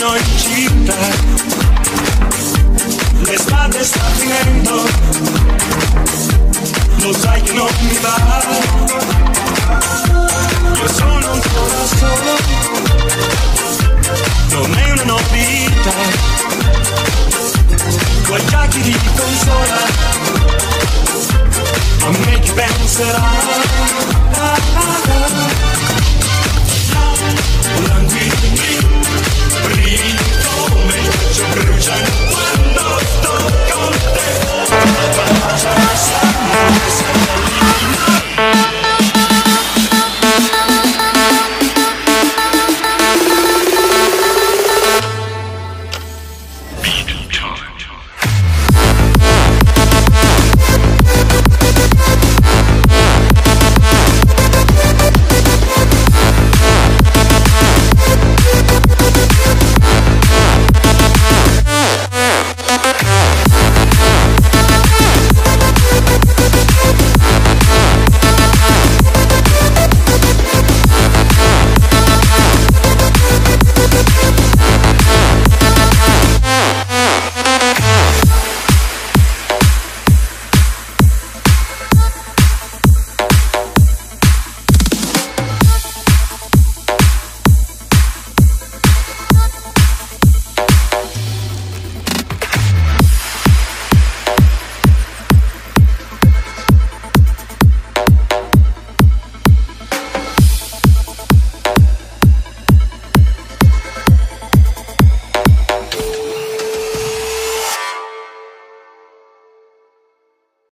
cammino in città. L'estate sta finendo. Lo sai che non mi va. Io sono ancora solo. Non è una novità. Guarda chi ti consola a me chi penserà?